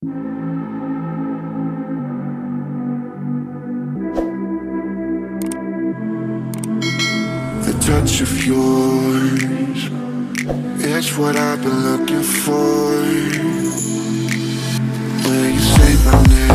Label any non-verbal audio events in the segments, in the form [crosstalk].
The touch of yours, it's what I've been looking for. When you say my name,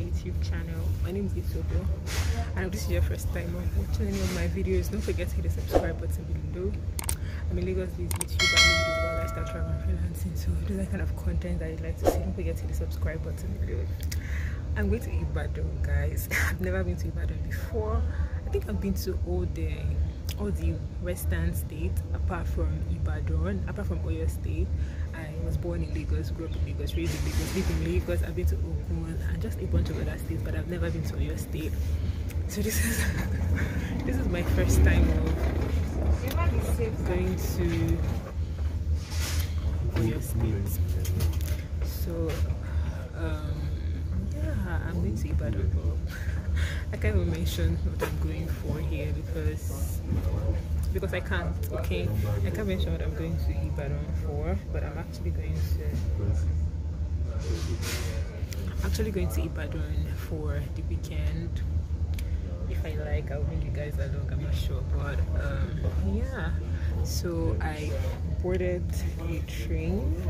youtube channel. My name is Isobo and if this is your first time on watching any of my videos don't forget to hit the subscribe button below. I'm a lagos based youtuber i make about lifestyle travel and freelancing so if there's that kind of content that you'd like to see. Don't forget to hit the subscribe button below. I'm going to ibadan guys. [laughs] I've never been to ibadan before. I think i've been to all the all the western states apart from ibadan apart from oyo state i was born in lagos grew up in lagos raised in lagos live in lagos i've been to ogun and just a bunch of other states but i've never been to oyo state. So this is [laughs] this is my first time of going to oyo state. So um yeah i'm going to ibadan can't even mention what i'm going for here because because I can't, okay? I can't mention what I'm going to Ibadan for, but I'm actually going to actually going to Ibadan for the weekend. If I like, I'll bring you guys along. I'm not sure, but um, yeah. So I boarded a train,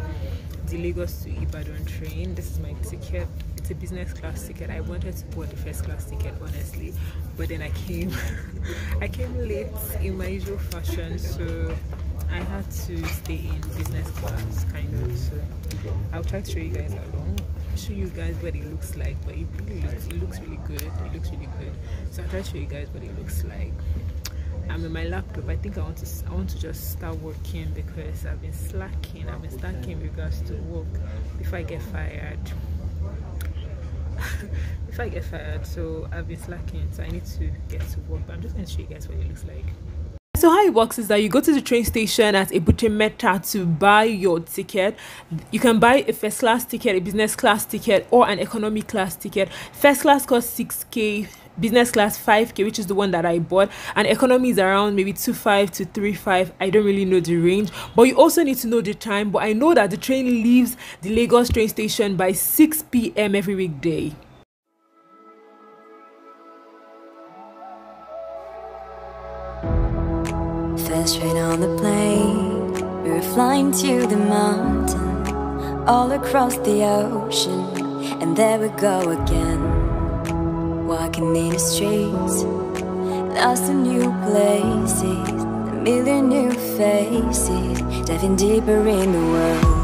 the Lagos to Ibadan train. This is my ticket. A business class ticket. I wanted to board the first class ticket, honestly, but then I came, [laughs] I came late in my usual fashion, so I had to stay in business class, kind of. So I'll try to show you guys along. Show you guys what it looks like but it really looks it looks really good it looks really good. So i'll try to show you guys what it looks like. I'm in my laptop. I think i want to i want to just start working because i've been slacking. I've been slacking in regards to work. Before i get fired [laughs] before i get fired so i've been slacking so i need to get to work but i'm just going to show you guys what it looks like so how it works is that you go to the train station at Ebute Metta to buy your ticket. You can buy a first class ticket, a business class ticket, or an economy class ticket. First class costs 6k, business class 5k, which is the one that I bought, and economy is around maybe 25 to 35. I don't really know the range, but you also need to know the time. But I know that the train leaves the Lagos train station by 6 p.m. every weekday. Train on the plane, we were flying to the mountain, all across the ocean, and there we go again. Walking in the streets, lost in new places, a million new faces, diving deeper in the world,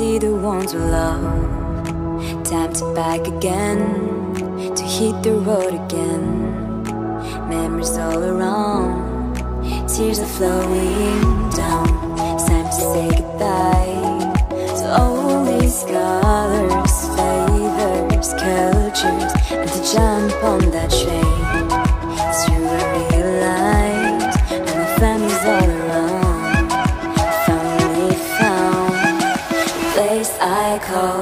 see the ones we love. Time to back again to hit the road again. Memories all around. Tears are flowing down. It's time to say goodbye to all these colors, flavors, cultures, and to jump on that train. Call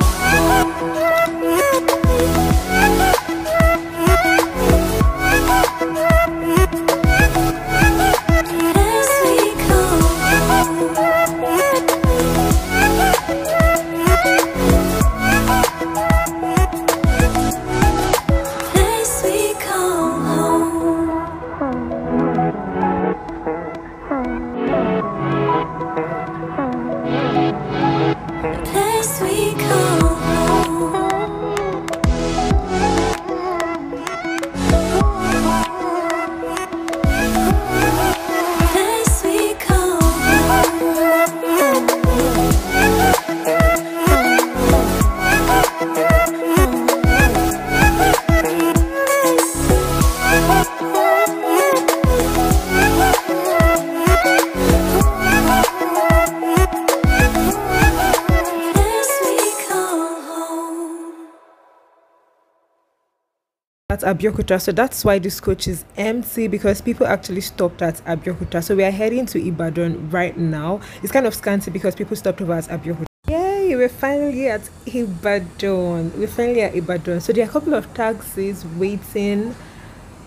at Abeokuta, so that's why this coach is empty because people actually stopped at Abeokuta. So we are heading to Ibadan right now. It's kind of scanty because people stopped over at Abeokuta. Yay, we're finally at Ibadan. We're finally at Ibadan. So there are a couple of taxis waiting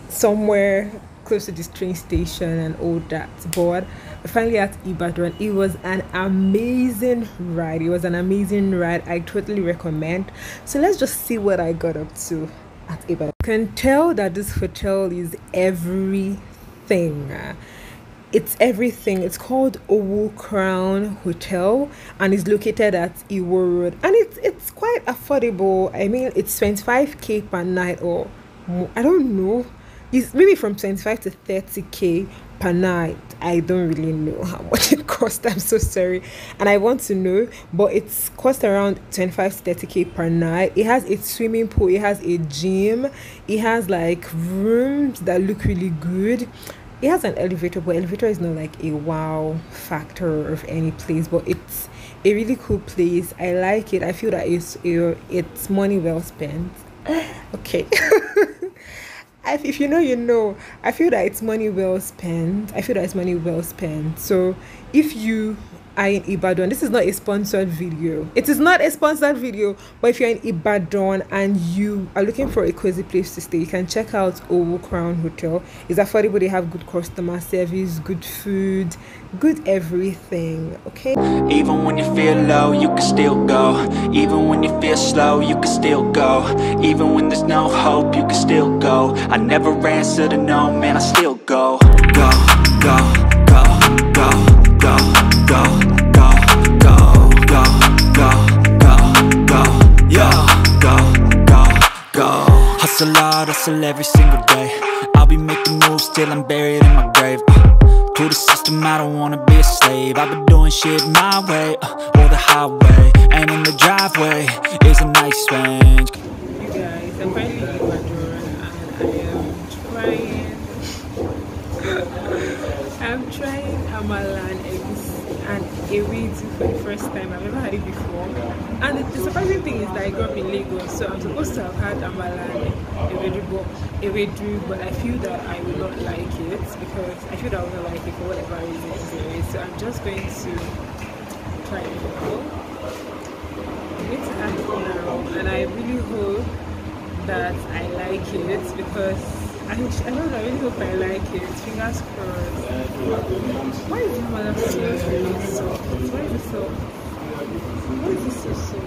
somewhere close to this train station and all that. But finally at Ibadan, it was an amazing ride. It was an amazing ride. I totally recommend. So let's just see what I got up to at Ibadan. Can tell that this hotel is everything. It's everything. It's called Owu Crown Hotel and it's located at Iwo Road. And it's it's quite affordable. I mean, it's 25k per night or. I don't know it's maybe from 25 to 30k per night. I don't really know how much it costs. [laughs] I'm so sorry. And i want to know but it's cost around 25 to 30k per night. It has a swimming pool. It has a gym. It has like rooms that look really good. It has an elevator but elevator is not like a wow factor of any place but it's a really cool place. I like it. I feel that it's uh, it's money well spent. [laughs] Okay [laughs] I, if you know, you know. I feel that it's money well spent. I feel that it's money well spent. So if you are in Ibadan, this is not a sponsored video. It is not a sponsored video, but if you're in Ibadan and you are looking for a cozy place to stay, you can check out Owu Crown Hotel. It's affordable, they have good customer service, good food, good everything. Okay. Even when you feel low, you can still go. Even when you feel slow, you can still go. Even when there's no hope, you can still go. I never answer to no, man, I still go, go, go, Hustle hard, hustle every single day. I'll be making moves till I'm buried in my grave. Uh, to the system, I don't wanna be a slave. I've been doing shit my way, uh, or the highway. And in the driveway is a nice range. You guys, I'm finally in Ibadan and I am trying. [laughs] I'm trying Amala and Egusi and Ewedu for the first time. I've never had it before. And the, surprising thing is that I grew up in Lagos, so I'm supposed to have had Amala and but, Ewedu, but I feel that I will not like it because I feel that I will not like it for whatever reason. So I'm just going to try it out. I'm going to have it now, and I really hope that I like it because I, I don't I really hope I like it. Fingers crossed. Why is the mother so really soft? Why is it so? Why is it so?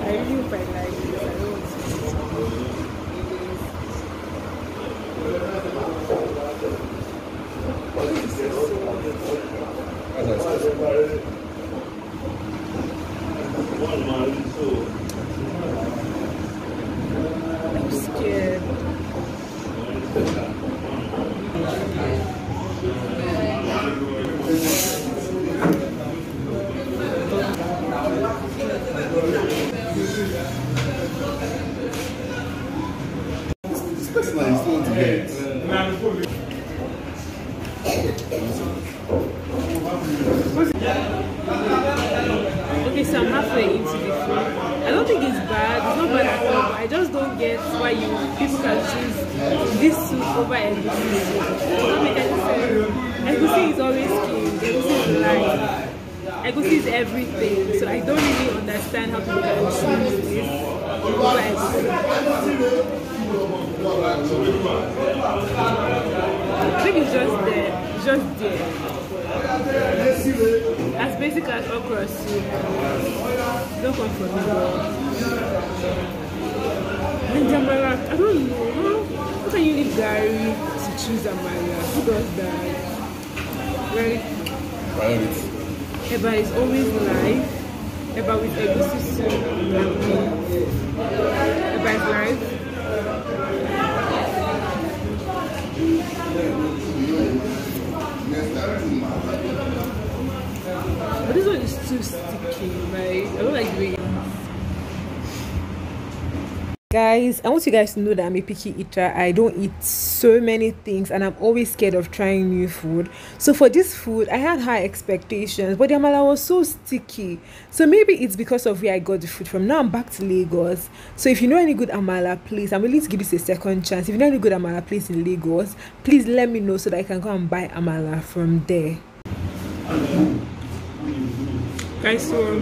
I really hope I like it. I don't this soup over egusi sense. Egusi is always king. Egusi is life. Egusi is everything. So I don't really understand how people can choose this over egusi. I think it's just there. Just there. As basic as okra soup. Don't come for me. And Amala, I don't know. How, how can you leave garri to choose Amala? Who does that? Right? Priority. Eba is always live. Eba with and meat. Eba is live. But this one is too sticky. Like I don't like the way. Guys i want you guys to know that i'm a picky eater. I don't eat so many things and i'm always scared of trying new food. So for this food i had high expectations but the amala was so sticky. So maybe it's because of where i got the food from. Now i'm back to lagos. So if you know any good amala place i'm willing to give this a second chance. If you know any good amala place in lagos please let me know so that i can go and buy amala from there. Guys so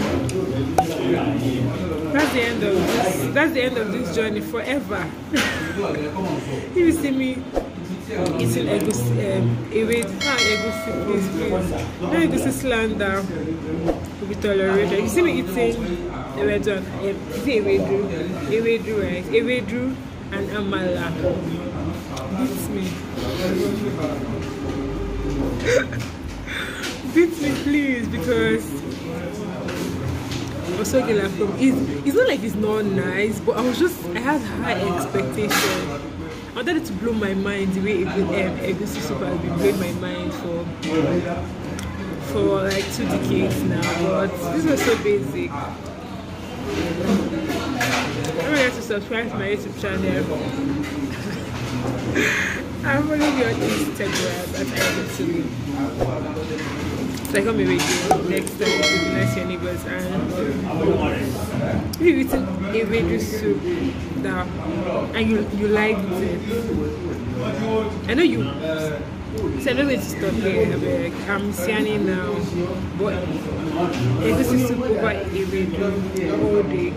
that's the end of this that's the end of this journey forever. [laughs] If you see me eating egusi um, ewedu not egusi please please. No egusi slander will be tolerated. You see me eating ewedu and um, is it ewedu ewedu right? Ewedu and amala. Beats me. [laughs] Beat me please because Osogila from it's, it's not like it's not nice but I was just I had high expectations. I wanted it to blow my mind the way um, Egusi soup has been blowing my mind for for like two decades now but this was so basic. Don't forget to subscribe to my YouTube channel [laughs] I'm following you on Instagram at Egusi so I come away next time to be nice to your neighbors and if you've eaten ewedu soup that and you you liked it. I know you so I'm not going to stop here like, I'm sianing now but this is soup over ewedu all day